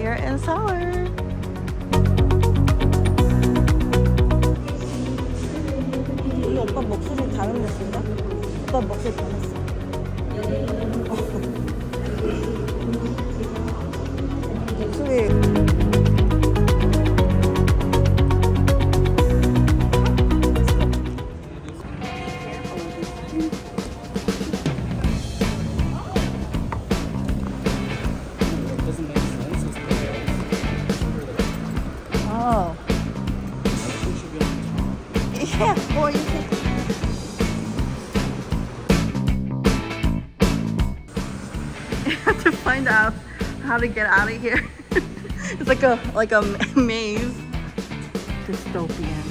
shower. 우리 오빠 목소리 다른 느낌인가? 오빠 목소리 변했어. or you can. have to find out how to get out of here. it's like a like a maze. Dystopian.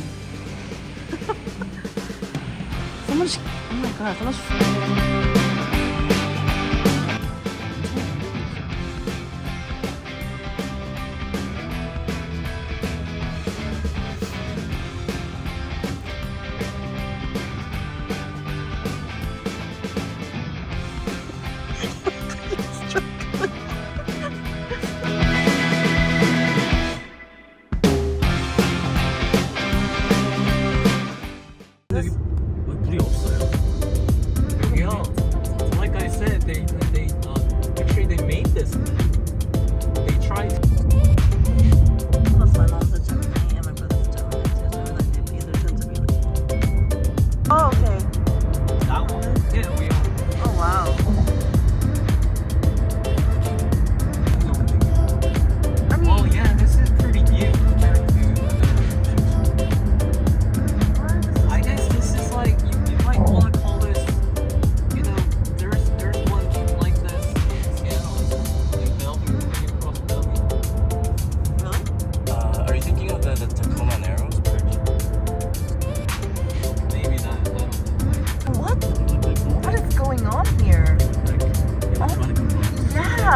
someone, sh- oh my god, someone. Sh-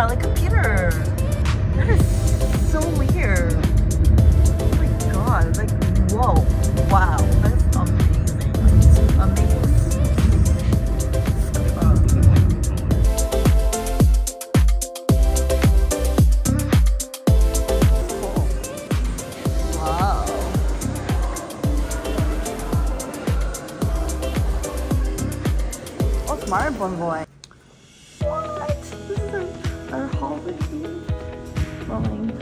Like computer. That is so weird. Oh my god, like, whoa. Wow, that's amazing. Amazing. Oh, smartphone boy. compra de tudo.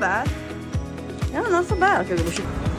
Bad. Yeah, not so bad. Okay, we should.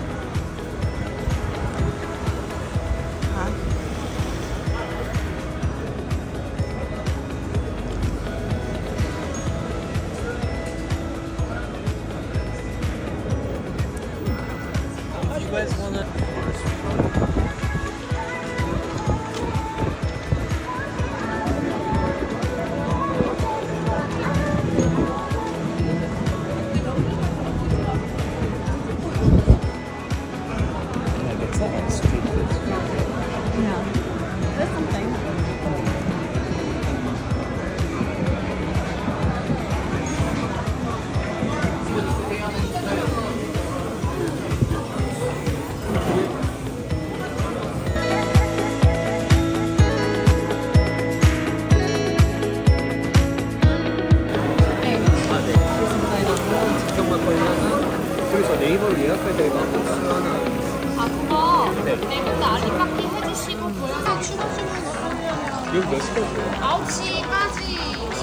네이버로 예약할 때 이거 아 그거 내일부터 알리바키 해주시고 보여서 출근시는 거 하려면 여기 몇 시까지? 9시까지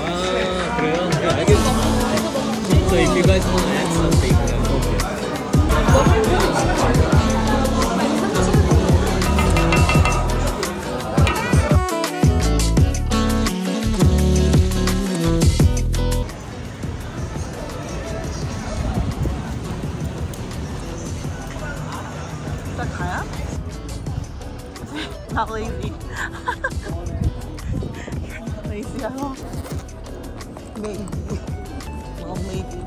아 그래요? 네 알겠습니다. So if you guys want to add something, then okay. so high. Not lazy. Lazy at all. Maybe. Well, maybe.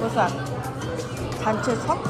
What's that? 단체 석.